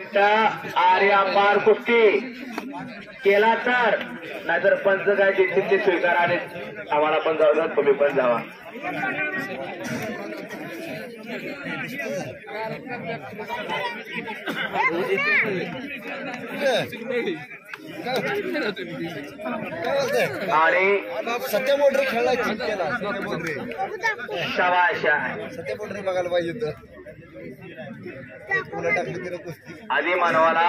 आर्या पार कुस्ती. केला तर. नाहीतर पंच काय देतील ते स्वीकार आणि आम्हाला पण जाऊ द्या तुम्ही पण जावा. आणि सत्य मोटरी खेळायची केला? सत्य मोटरी शवाशा सत्य मोटरी बघायला पाहिजे होतं कुस्ती आधी मानवाला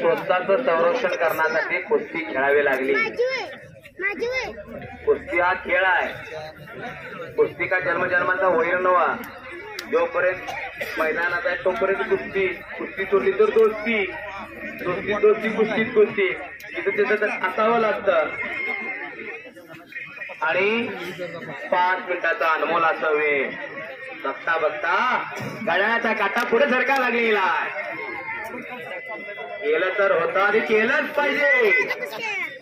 स्वतःच संरक्षण करण्यासाठी कुस्ती खेळावी लागली. कुस्ती हा खेळ आहे. कुस्ती का जन्मजन्माचा वैर नवा जोपर्यंत मैदानात आहे तोपर्यंत कुस्ती. कुस्ती सोडली तर दोस्ती. दोस्ती दोस्ती कुस्तीत कुस्ती इथं तिथं तर असावं लागतं. आणि पाच मिनिटाचा अनमोल असा वेळ बघता बघता घड्याळाचा काटा पुढे सरका लागलेला केलं तर होतं आणि केलंच पाहिजे.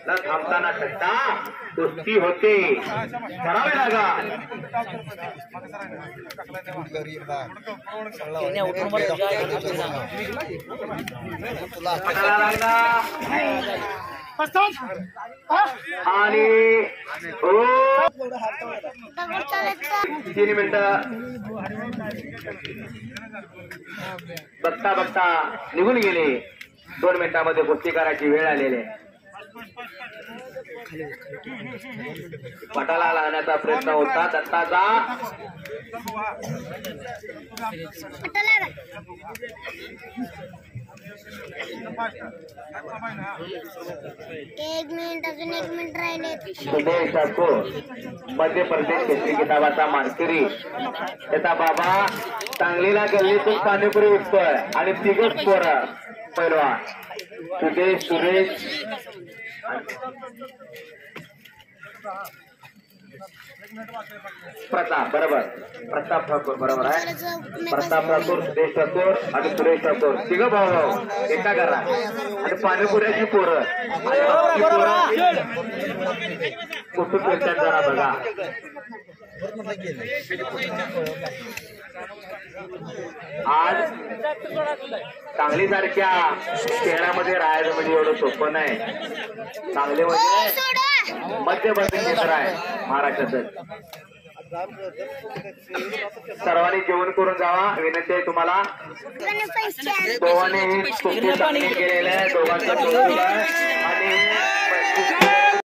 न थांबताना थकता कुस्ती होते. करावे लागा आणि हो तीन मिनिट. बघता बघता निघून गेले. दोन मिनिटांमध्ये कुस्ती करायची वेळ आलेली आहे. पटाला लागण्याचा प्रयत्न होता. दत्ताचा एक मिनिट अजून एक मिनिट राहिले. सुदेश ठाकूर मध्य प्रदेश केसरी किताबाचा मानकरी. त्याचा बाबा सांगलीला गल्लीतून पाणीपुरी विकतोय आणि तिघच पोर पैलवान. सुदेश सुरेश प्रताप बरोबर. प्रताप ठाकूर बरोबर आहे. प्रताप ठाकूर सुदेश ठाकूर आणि सुरेश ठाकूर. तिघ भाऊ भाऊ. एका करा आणि पाणीपुऱ्याची पोरं. कुठून भेटतात जरा बघा. आज सांगली सारख्या शहरामध्ये राहायचं म्हणजे एवढं सोपं नाही. सांगली म्हणजे मध्यवर्ती क्षेत्र आहे महाराष्ट्राचं. सर्वांनी जेवण करून जावा. विनंती आहे तुम्हाला. दोघांनी ही केलेली आहे. दोघांचं आहे. आणि